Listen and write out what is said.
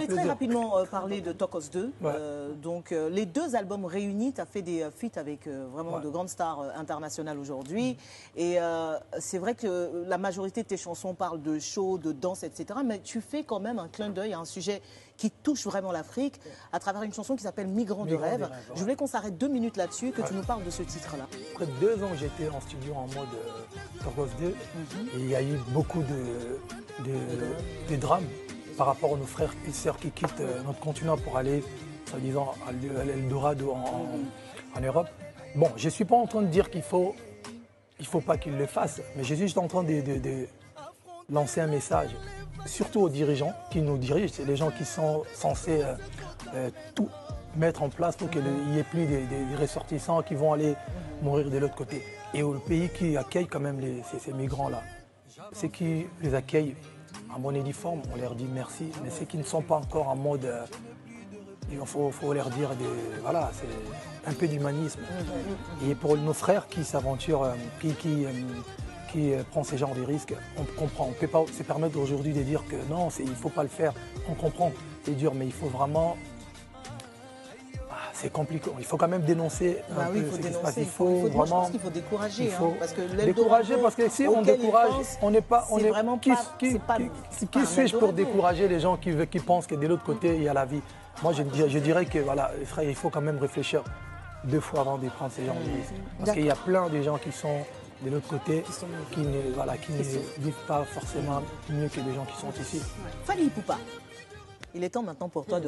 Je vais très rapidement euh, parler de Tokos 2. Euh, donc, euh, les deux albums réunis, tu as fait des feats avec vraiment de grandes stars internationales aujourd'hui. Et c'est vrai que la majorité de tes chansons parlent de show, de danse, etc. Mais tu fais quand même un clin d'œil à un sujet qui touche vraiment l'Afrique à travers une chanson qui s'appelle Migrant, de rêve. Je voulais qu'on s'arrête deux minutes là-dessus, que tu nous parles de ce titre-là. Après deux ans, j'étais en studio en mode Tokos 2. Mhm. Et il y a eu beaucoup de, de, de drames par rapport à nos frères et sœurs qui quittent euh, notre continent pour aller, soi-disant, à l'Eldorado en, en, Europe. Bon, je ne suis pas en train de dire qu'il faut, il faut pas qu'ils le fassent, mais je suis juste en train de, lancer un message, surtout aux dirigeants qui nous dirigent, c'est les gens qui sont censés euh, euh, tout mettre en place pour qu'il n'y ait plus des, ressortissants qui vont aller mourir de l'autre côté. Et au pays qui accueille quand même ces, migrants-là, c'est qui les accueille? En uniforme, on leur dit merci. Mais ceux qui ne sont pas encore en mode. Euh, il faut, leur dire des, voilà, c'est un peu d'humanisme. Et pour nos frères qui s'aventurent, euh, qui, qui, euh, qui prend ces genres de risques, on comprend. On ne peut pas se permettre aujourd'hui de dire que non, il ne faut pas le faire. On comprend, c'est dur, mais il faut vraiment c'est compliqué. Il faut quand même dénoncer bah un oui, peu il faut ce dénoncer. qui se passe. Il faut, il faut, vraiment. Je qu'il faut décourager. Il faut hein, parce que décourager parce que si on décourage, on n'est pas. On est, vraiment qui, pas, qui, pas, qui, qui suis-je pour décourager les gens qui, qui pensent que de l'autre côté il y a la vie? Moi je, je dirais que voilà, frère, il faut quand même réfléchir deux fois avant de prendre ces gens de risques. Parce qu'il y a plein de gens qui sont de l'autre côté, qui, ne, voilà, qui ne vivent pas forcément mieux que les gens qui sont ici. Fanny Poupa, il est temps maintenant pour toi de